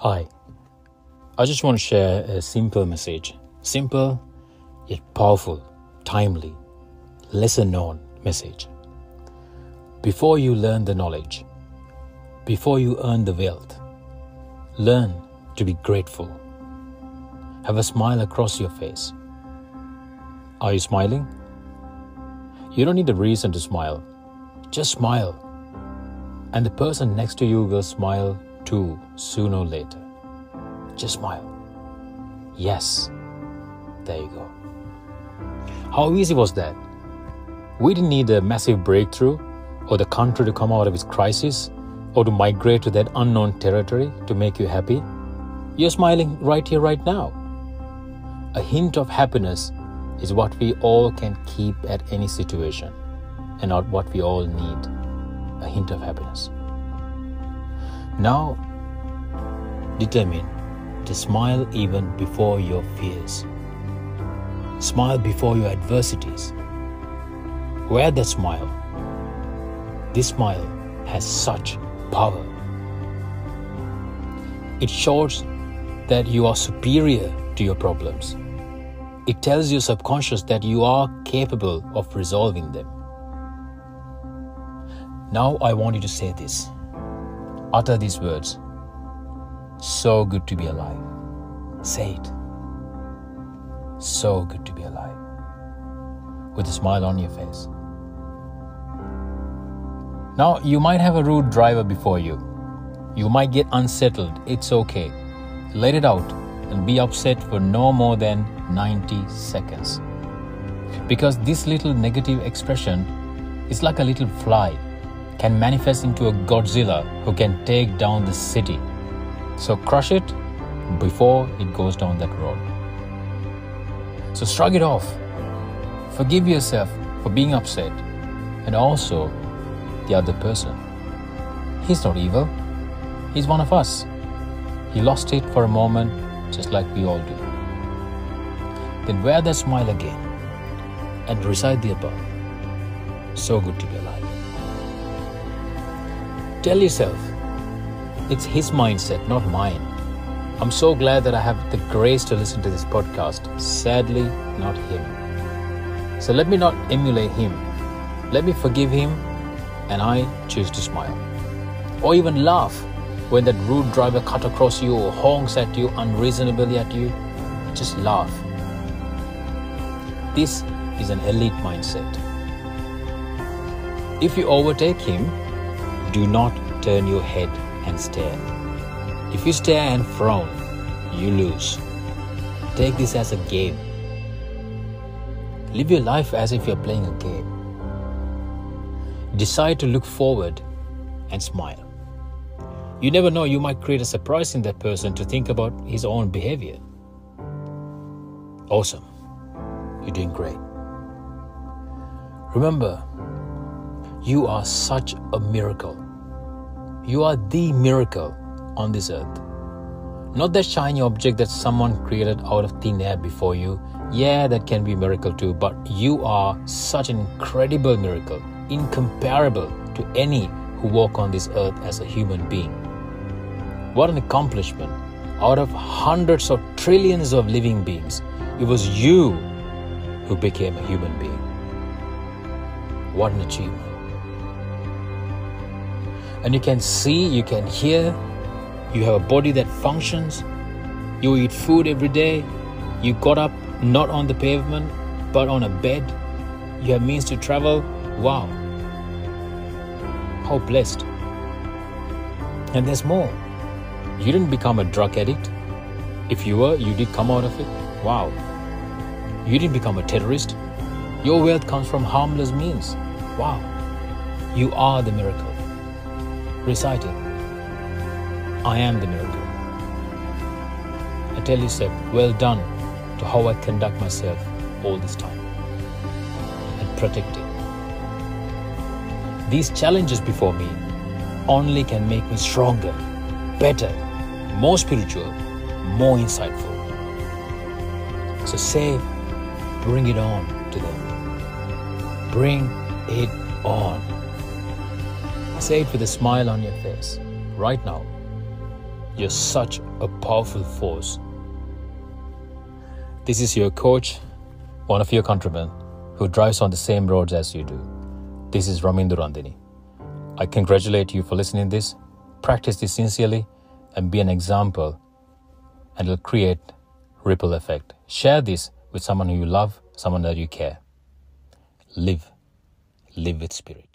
Hi. I just want to share a simple message. Simple yet powerful, timely, lesser known message. Before you learn the knowledge, before you earn the wealth, learn to be grateful. Have a smile across your face. Are you smiling? You don't need a reason to smile. Just smile. And the person next to you will smile too sooner or later. Just smile. Yes. There you go. How easy was that? We didn't need a massive breakthrough or the country to come out of its crisis or to migrate to that unknown territory to make you happy. You're smiling right here, right now. A hint of happiness is what we all can keep at any situation and not what we all need a hint of happiness. Now, determine to smile even before your fears. Smile before your adversities. Wear that smile. This smile has such power. It shows that you are superior to your problems. It tells your subconscious that you are capable of resolving them. Now I want you to say this. Utter these words. So good to be alive. Say it. So good to be alive. With a smile on your face. Now, you might have a rude driver before you. You might get unsettled. It's okay. Let it out and be upset for no more than 90 seconds. Because this little negative expression is like a little fly, can manifest into a Godzilla who can take down the city. So crush it before it goes down that road. So shrug it off. Forgive yourself for being upset and also the other person. He's not evil. He's one of us. He lost it for a moment just like we all do. Then wear that smile again and recite the above. So good to be alive. Tell yourself, it's his mindset, not mine. I'm so glad that I have the grace to listen to this podcast. Sadly, not him. So let me not emulate him. Let me forgive him and I choose to smile. Or even laugh when that rude driver cut across you or honks at you unreasonably at you. Just laugh. This is an elite mindset. If you overtake him, do not turn your head and stare. If you stare and frown, you lose. Take this as a game. Live your life as if you're playing a game. Decide to look forward and smile. You never know, you might create a surprise in that person to think about his own behavior. Awesome. You're doing great. Remember, you are such a miracle. You are the miracle on this earth. Not that shiny object that someone created out of thin air before you. Yeah, that can be a miracle too, but you are such an incredible miracle, incomparable to any who walk on this earth as a human being. What an accomplishment! Out of hundreds of trillions of living beings, it was you who became a human being. What an achievement. And you can see, you can hear, you have a body that functions, you eat food every day, you got up not on the pavement but on a bed, you have means to travel. Wow. How blessed. And there's more. You didn't become a drug addict. If you were, you did come out of it. Wow. You didn't become a terrorist. Your wealth comes from harmless means. Wow. You are the miracle. Recite it. I am the miracle. I tell yourself, well done to how I conduct myself all this time and protect it. These challenges before me only can make me stronger, better, more spiritual, more insightful. So say, bring it on to them. Bring it on. Say it with a smile on your face right now. You're such a powerful force. This is your coach, one of your countrymen, who drives on the same roads as you do. This is Ramindu Randeni. I congratulate you for listening this. Practice this sincerely and be an example and it'll create ripple effect. Share this with someone who you love, someone that you care. Live. Live with spirit.